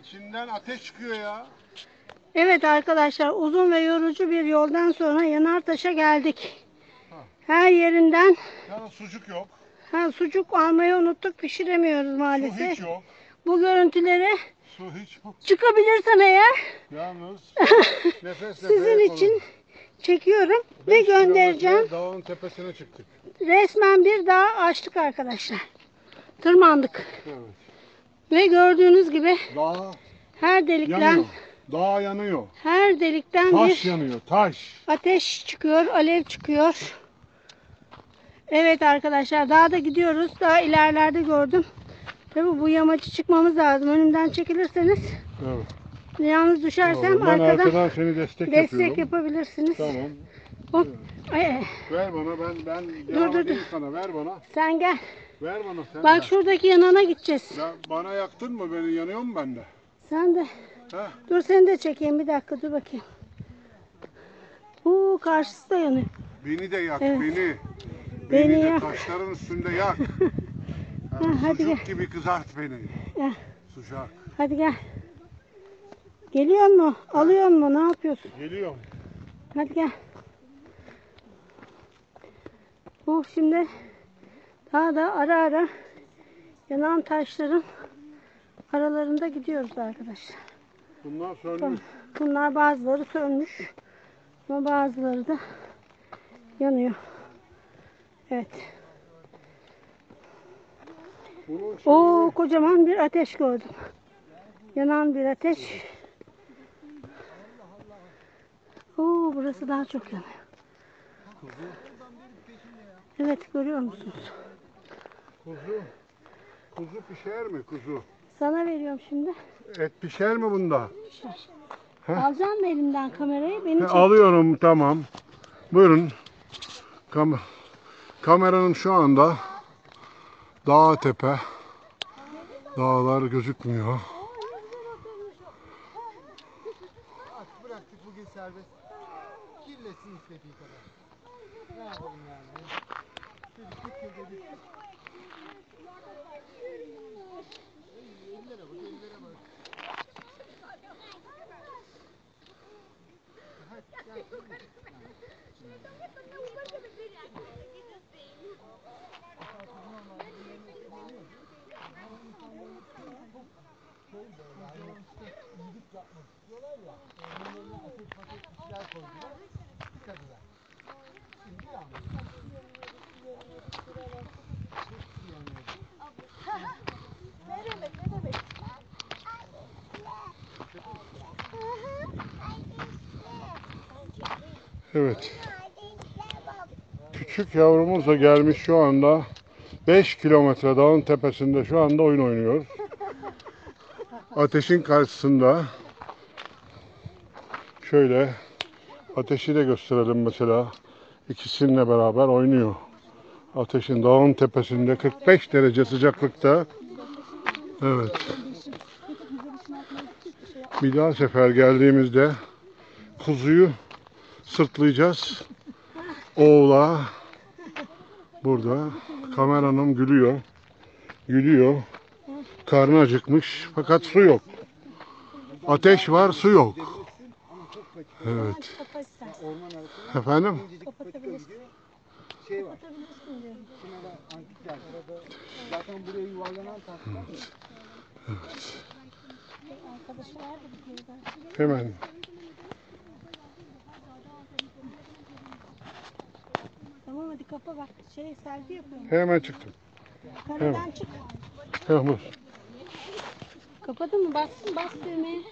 İçinden ateş çıkıyor ya. Evet arkadaşlar uzun ve yorucu bir yoldan sonra Yanartaş'a geldik. Her yerinden Yani sucuk yok. ha, sucuk almayı unuttuk pişiremiyoruz Su maalesef. hiç yok. Bu görüntüleri Su hiç yok. çıkabilirsem eğer Yalnız nefes sizin için çekiyorum ve göndereceğim. Dağın tepesine çıktık. Resmen bir dağ açtık arkadaşlar. Tırmandık. Evet. Ve gördüğünüz gibi Dağ her delikten yanıyor. Dağ yanıyor. her delikten Taş bir yanıyor. Taş. ateş çıkıyor, alev çıkıyor. Evet arkadaşlar daha da gidiyoruz. Daha ilerlerde gördüm. Tabi bu yamacı çıkmamız lazım. Önümden çekilirseniz Evet. yalnız düşersem ben arkadan arkadan seni destek, destek yapıyorum. yapabilirsiniz. Tamam. Hop. Ay, Ver bana ben ben devam dur, edeyim dur. sana. Ver bana. Sen gel. Ver bana sen. Bak şuradaki yanana gideceğiz. Ya bana yaktın mı? Beni yanıyor mu bende? Sen de. Ha? Dur seni de çekeyim bir dakika dur bakayım. Uuu karşısı da yanıyor. Beni de yak, Evet. beni. Beni, Beni de yak. taşların üstünde yak. Ha, hadi Sucuk gibi kızart beni. Gel. Sıcak. Hadi gel. Geliyor mu? Alıyor mu? Ne yapıyorsun? Geliyorum. Hadi gel. Bu şimdi daha da ara ara yanan taşların aralarında gidiyoruz arkadaşlar. Bundan sonra Bunlar bazıları sönmüş ama bazıları da yanıyor. Evet. O kocaman bir ateş gördüm. Yanan bir ateş. Oo burası daha çok yanıyor. Evet görüyor musunuz? kuzu. Kuzu pişer mi kuzu? Sana veriyorum şimdi. Et pişer mi bunda? Heh. Alacağım mı elimden kamerayı? Beni çek. alıyorum tamam. Buyurun. Kam kameranın şu anda dağ tepe. Dağlar gözükmüyor. bıraktık bugün serbest. Kirletsin istediği kadar. Ne yapalım yani? Çocuk bir kere bir Ellere bak, ellere bak. Hadi gel Evet. Küçük yavrumuz da gelmiş şu anda. 5 kilometre dağın tepesinde şu anda oyun oynuyor. Ateşin karşısında. Şöyle ateşi de gösterelim mesela. İkisinle beraber oynuyor. Ateşin dağın tepesinde 45 derece sıcaklıkta. Evet. Bir daha sefer geldiğimizde kuzuyu sırtlayacağız. Oğla burada kameranım gülüyor. Gülüyor. Karnı acıkmış fakat su yok. Ateş var su yok. Evet. Efendim? şey var. Zaten buraya yuvarlanan taşlar. Hemen. Hadi kapa bak. Şey selfie yapıyorum. Hemen çıktım. Karadan çık. Hemen. Kapadın mı? Bassın bas düğmeye.